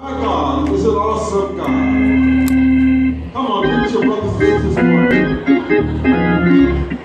My God is an awesome God. Come on, greet your brothers and sisters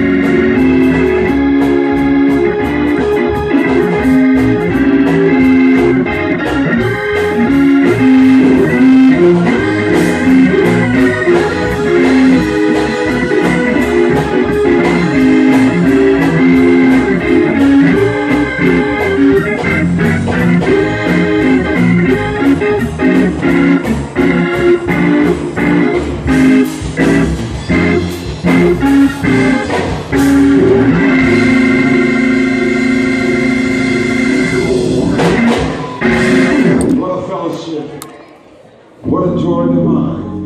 What a What a joy divine.